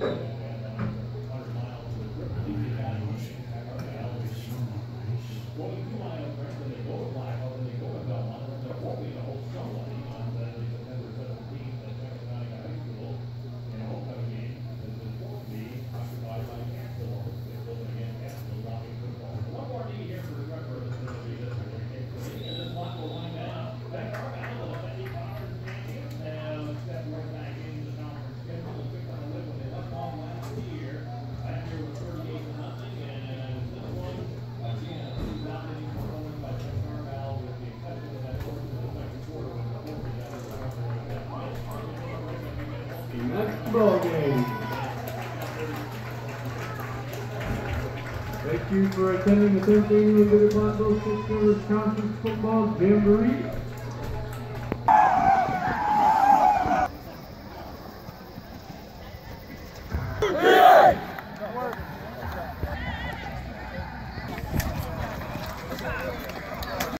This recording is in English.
Thank you. Next ball game. Thank you for attending the 13th Annual Plateau Six Wisconsin Football Jamboree. Yeah.